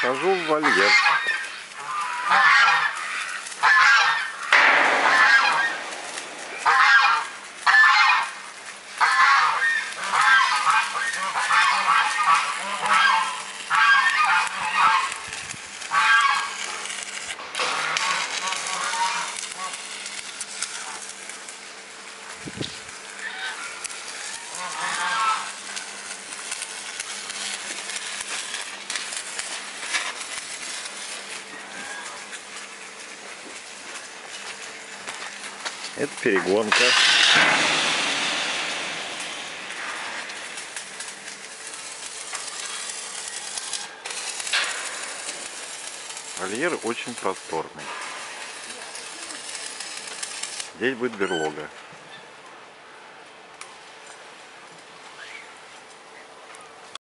хожу в вольер. Это перегонка. Вольер очень просторный. Здесь будет берлога.